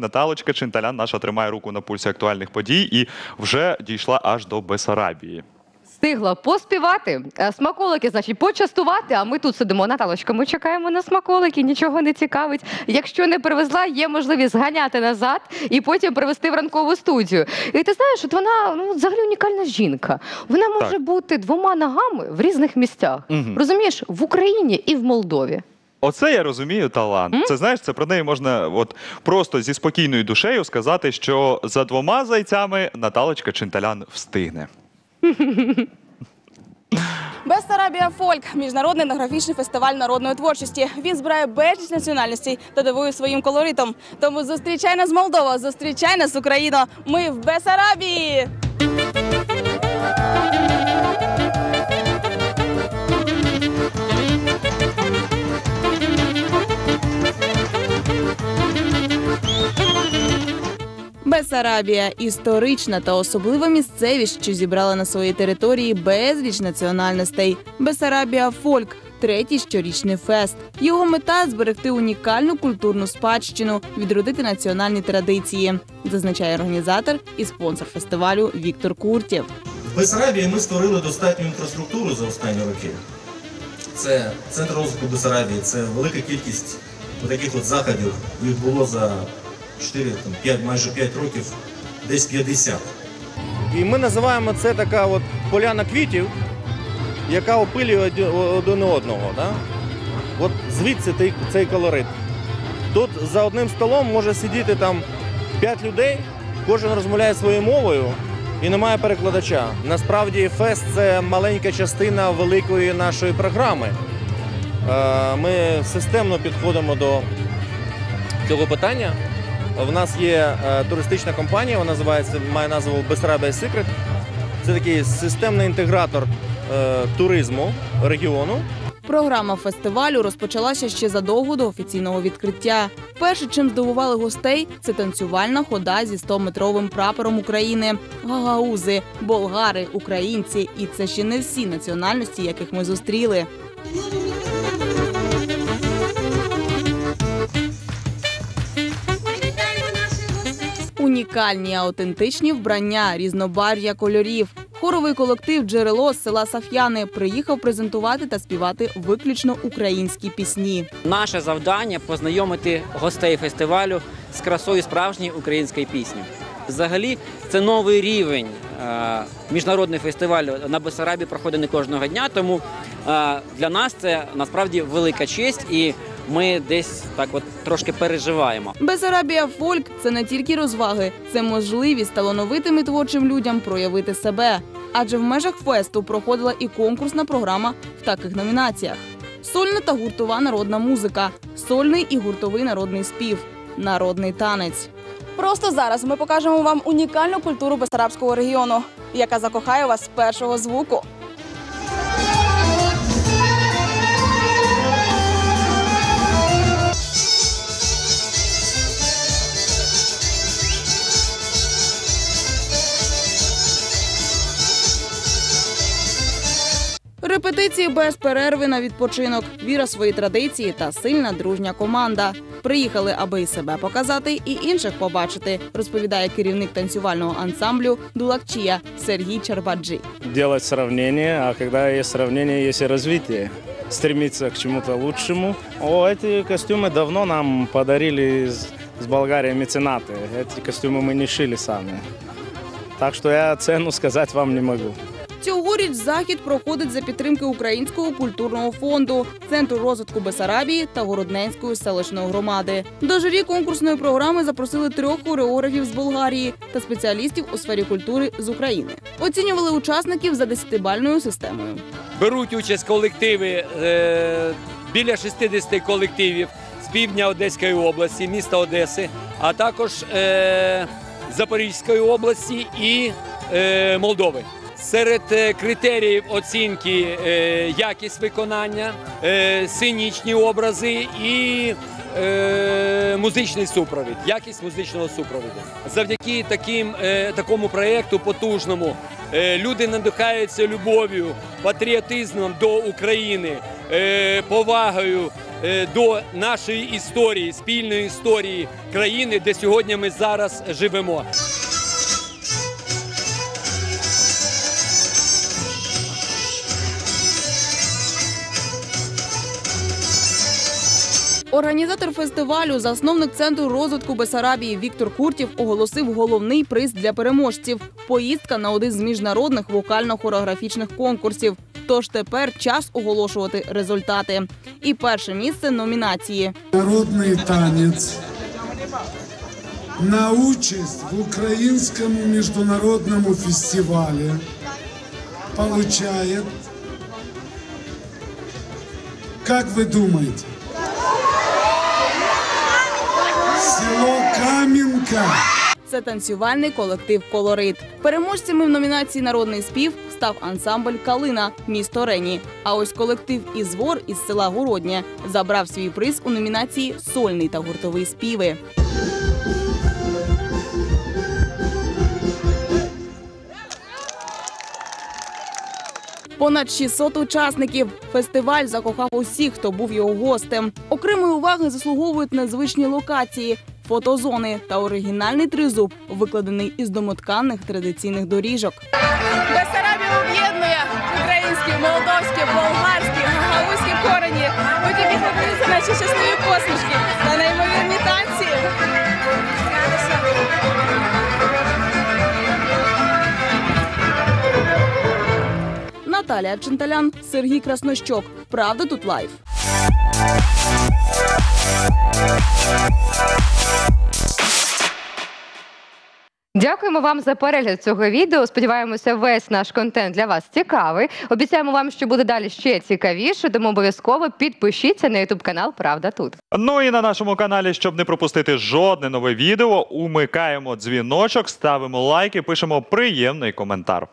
Наталочка Чинталян наша тримає руку на пульсі актуальних подій і вже дійшла аж до Бесарабії. Встигла поспівати, е, смаколики, значить, почастувати. А ми тут сидимо. Наталочка, ми чекаємо на смаколики, нічого не цікавить. Якщо не привезла, є можливість зганяти назад і потім привезти в ранкову студію. І ти знаєш, от вона ну взагалі унікальна жінка. Вона може Так. бути двома ногами в різних місцях. Мгм. Розумієш, в Україні і в Молдові. Оце я розумію талант. Це знаєш, це про неї можна от просто зі спокійною душею сказати, що за двома зайцями Наталочка Чинталян встигне. Бессарабія Фольк міжнародний етнографічний фестиваль народної творчості. Він збирає безліч національностей та дивує своїм колоритом. Тому зустрічай нас Молдова, зустрічай нас Україна. Ми в Бесарабії. Бесарабія історична та особлива місцевість, що зібрала на своїй території безліч національностей. Бесарабія Фольк. Третій щорічний фест. Його мета зберегти унікальну культурну спадщину, відродити національні традиції, зазначає організатор і спонсор фестивалю Віктор Куртєв. В Бесарабії ми створили достатню інфраструктуру за останні роки. Це центр розвитку Бесарабії, це велика кількість таких от заходів. Їх було за 4, там, 5, майже 5 років, десь 50. І ми називаємо це така от поляна квітів, яка опилює один одного. Да? От звідси той- цей колорит. Тут за одним столом може сидіти там 5 людей, кожен розмовляє своєю мовою і немає перекладача. Насправді фест це маленька частина великої нашої програми. Е, Ми системно підходимо до цього питання. В нас є е, туристична компанія, вона називається, має назву Bessarabia Secret. Це такий системний інтегратор е, туризму регіону. Програма фестивалю розпочалася ще задовго до офіційного відкриття. Перше, чим здивували гостей, це танцювальна хода зі 100-метровим прапором України. Гагаузи, болгари, українці, і це ще не всі національності, яких ми зустріли. Унікальні аутентичні вбрання, різнобар'я кольорів. Хоровий колектив Джерело з села Саф'яни приїхав презентувати та співати виключно українські пісні. Наше завдання познайомити гостей фестивалю з красою справжньої української пісні. Взагалі, це новий рівень. Е, Міжнародний фестиваль на Бесарабі проходить не кожного дня, тому е, для нас це насправді велика честь, ми десь так от трошки переживаємо. Бесарабія Фольк це не тільки розваги, це можливість талановитим і творчим людям проявити себе. Адже в межах фесту проходила і конкурсна програма в таких номінаціях: сольна та гуртова народна музика, сольний і гуртовий народний спів, народний танець. Просто зараз ми покажемо вам унікальну культуру Бесарабського регіону, яка закохає вас з першого звуку. Репетиції без перерви на відпочинок, віра в свої традиції та сильна дружня команда. Приїхали, аби і себе показати, і інших побачити, розповідає керівник танцювального ансамблю Дулакчія Сергій Чарбаджі. делать сравнение, а когда есть сравнение, есть и развитие. Стремиться к чему-то лучшему. О, эти костюмы давно нам подарили из, из Болгарии меценаты. Эти костюмы мы не шили сами. Так что я цену сказать вам не могу. Цьогоріч захід проходить за підтримки Українського культурного фонду, центру розвитку Бесарабії та Городненської селищної громади. До журі конкурсної програми запросили трьох хореографів з Болгарії та спеціалістів у сфері культури з України. Оцінювали учасників за десятибальною системою. беруть участь колективи е, біля 60 колективів з півдня Одеської області, міста Одеси, а також е, Запорізької області і е, Молдови. Серед е, критеріїв оцінки е, якість виконання, е, сценічні образи і музичний супровід, якість музичного супровіду. Завдяки таким, такому проєкту потужному люди надихаються любов'ю, патріотизмом до України, повагою до нашої історії, спільної історії країни, де сьогодні ми зараз живемо. Організатор фестивалю, засновник центру розвитку Бесарабії Віктор Куртів оголосив головний приз для переможців поїздка на один з міжнародних вокально-хореографічних конкурсів. Тож тепер час оголошувати результати. І перше місце номінації. Народный танец на участь в Украинском международном фестивале получает, как вы думаете, село Каменка. Це танцювальний колектив Колорит. Переможцями в номінації Народний спів став ансамбль Калина місто Рені. А ось колектив Ізвор із села Городнє забрав свій приз у номінації Сольний та гуртовий співи. Понад 600 учасників. Фестиваль закохав усіх, хто був його гостем. Окремої уваги заслуговують незвичні локації, фотозони та оригінальний тризуб, викладений із домотканих традиційних доріжок. Бесарабію об'єднує українські, молдовські, болгарські, гагаузькі корені. Ви тільки подивіться наші щасливі посмішки та неймовірні танці. Наталія Ченталян, Сергій Краснощок. Правда тут live. Дякуємо вам за перегляд цього відео. Сподіваємося, весь наш контент для вас цікавий. Обіцяємо вам, що буде далі ще цікавіше, тому обов'язково підпишіться на ютуб канал Правда тут. Ну і на нашому каналі, щоб не пропустити жодне нове відео, умикаємо дзвіночок, ставимо лайки, пишемо приємний коментар.